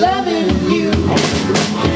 loving you.